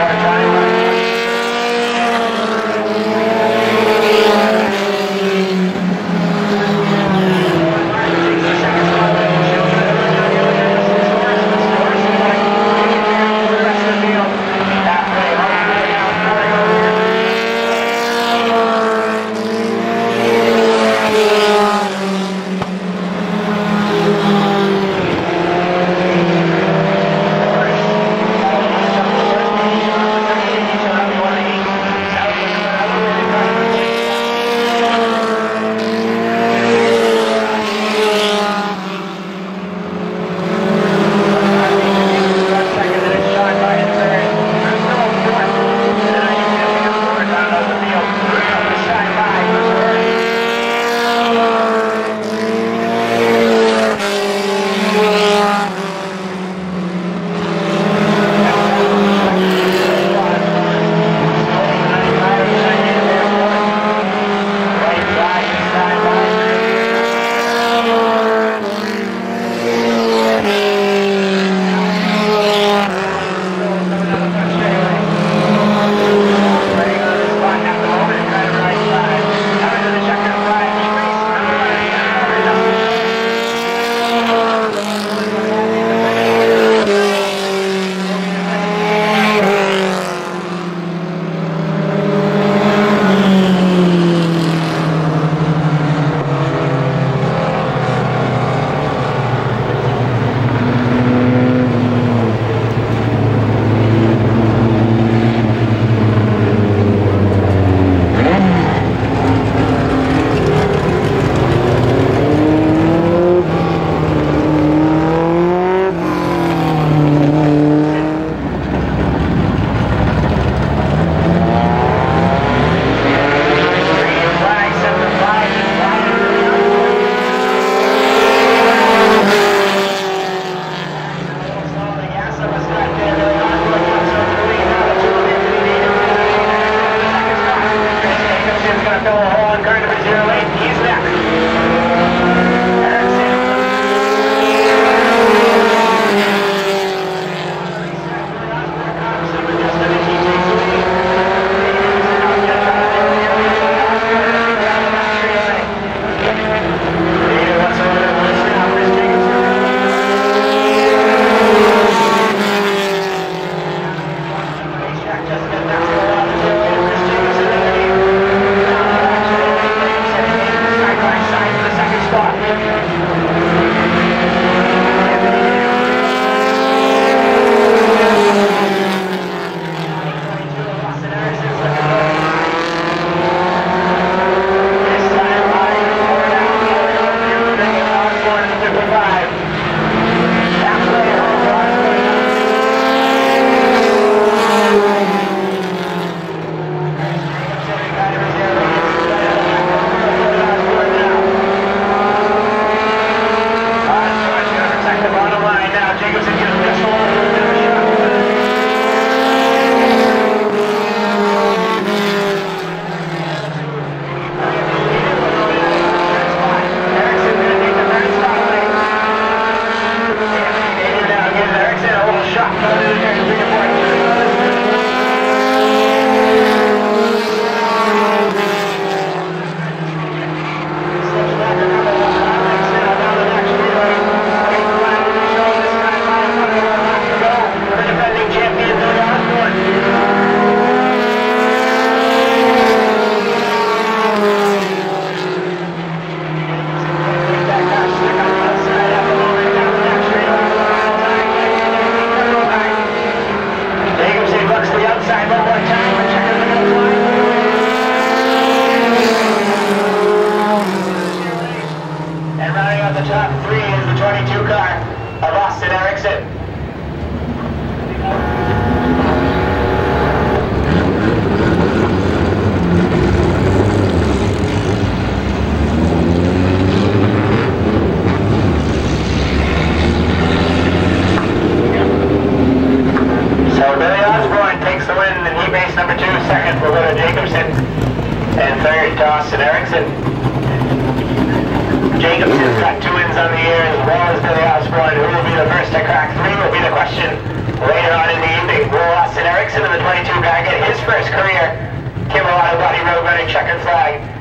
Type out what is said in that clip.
Got a time? to crack three will be the question later on in the evening. Will Austin Erickson in the 22 bag get his first career Kimball Autobody Roadrunner Checkered Flag?